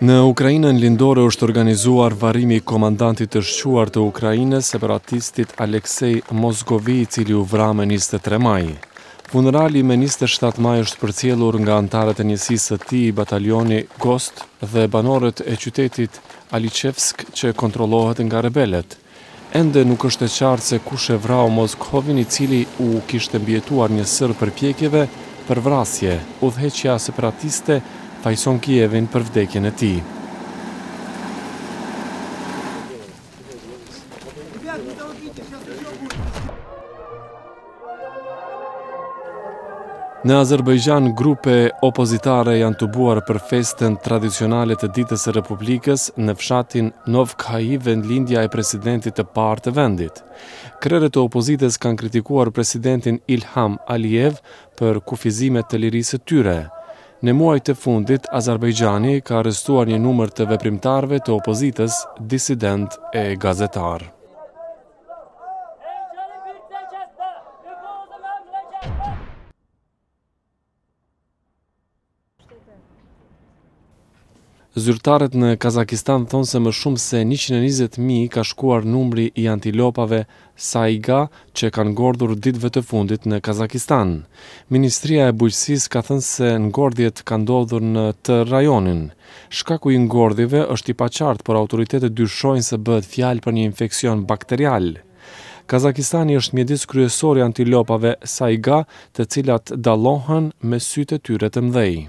Në Ukrainën lindore është organizuar varrimi i komandantit të shquar të Ukrainës, separatistit Aleksej Mozgovi, i cili u vra më 23 maj. Funerali më 27 maj është përcjellur nga anëtarët e njësisë së tij, batalioni Gost dhe banorët e qytetit Alçevsk që kontrollohet nga rebelët. Ende nuk është e qartë se kush e vrau Mozgovin i cili u kishte mbijetuar një sërë përpjekjeve për vrasje, udhëheqja separatiste fajëson Kievin për vdekjen e tij. Në Azerbajxhan, grupe opozitare janë tubuar për festën tradicionale të ditës së Republikës në fshatin Novkhaji, vendlindja e presidentit të parë të vendit. Krerët e opozitës kanë kritikuar presidentin Ilham Alijev për kufizime të lirisë së tyre. Në muajt e fundit, Azerbajxhani ka arrestuar një numër të veprimtarëve të opozitës, disidentë e gazetarë. Zyrtarët në Kazakistan thonë se më shumë se 120.000 ka shkuar numri i antilopave Saiga që kanë ngordhur ditëve të fundit në Kazakistan. Ministria e Bujqësisë ka thënë se ngordhjet kanë ndodhur në të rajonin. Shkaku i ngordhjeve është i paqartë, por autoritetet dyshojnë se bëhet fjalë për një infeksion bakterial. Kazakistani është mjedis kryesor i antilopave Saiga, të cilat dallohen me sytë e tyre të mëdhenj.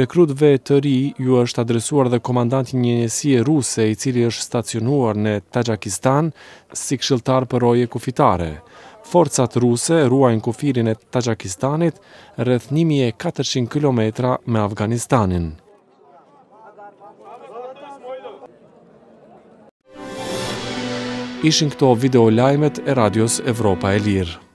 Rekrutëve të rinj u është adresuar dhe komandanti i një njësie ruse i cili është stacionuar në Taxhikistan si këshilltar për roje kufitare. Forcat ruse ruajnë kufirin e Taxhikistanit rreth një mijë e katërqind kilometra me Afganistanin. Ishin këto video lajmet e Radios Evropa e Lirë.